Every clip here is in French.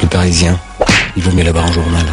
Le Parisien. Il vaut mieux l'avoir en journal.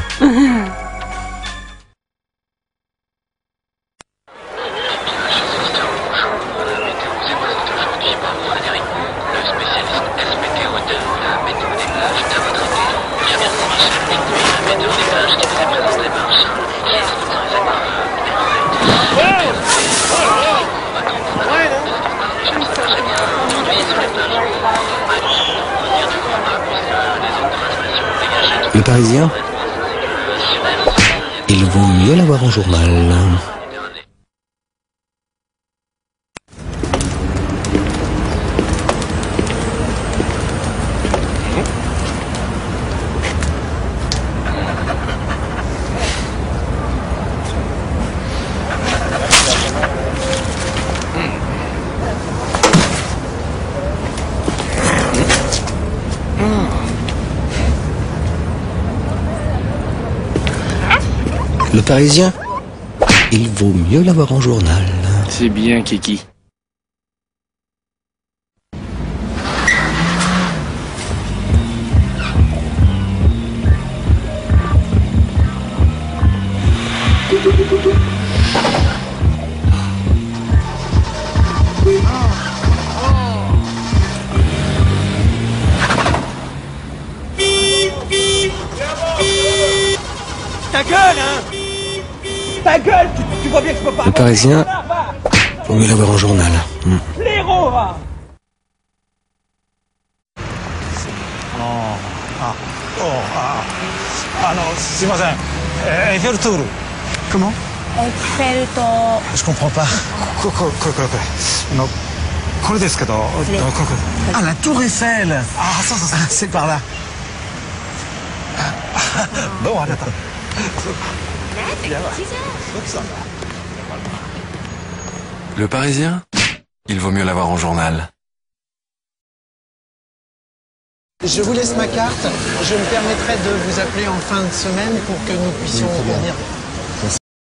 Le Parisien. Il vaut mieux l'avoir en journal. Le Parisien. Il vaut mieux l'avoir en journal. C'est bien, Kiki. Ta gueule, hein Ta gueule, tu, tu vois bien que je peux pas... Le Parisien. Vaut mieux l'avoir en journal. Hmm. L'héros, va Comment エッフェル塔 Je comprends pas. Quoi, quoi, quoi, quoi, quoi. Non. これですけど、どここ Ah, la tour Eiffel Ah, ça, ça, ça, c'est par là. Bon, à l'attends. Le Parisien Il vaut mieux l'avoir en journal. Je vous laisse ma carte. Je me permettrai de vous appeler en fin de semaine pour que nous puissions revenir